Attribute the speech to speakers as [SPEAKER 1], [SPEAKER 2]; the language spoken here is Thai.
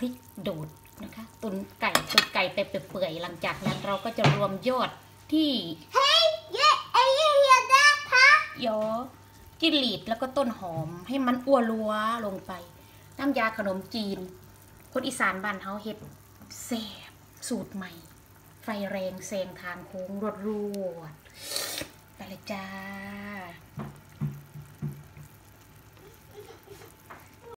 [SPEAKER 1] พริกโดดนะคะ ตุนไก่ตุนไก่ไปเปื่อยๆหลังจากนั้นเราก็จะรวมยอดที่
[SPEAKER 2] เฮ้ยเออ you hear that, พะ
[SPEAKER 1] ยอจิ้งหรีดแล้วก็ต้นหอมให้มันอ้วนลัวลงไป น้ำยาขนมจีน คนอีสานบ้านเฮาเฮ็ดแซ่บสูตรใหม่ ไฟแรงแซงทางโค้งรวดรวดไปเลยจ้า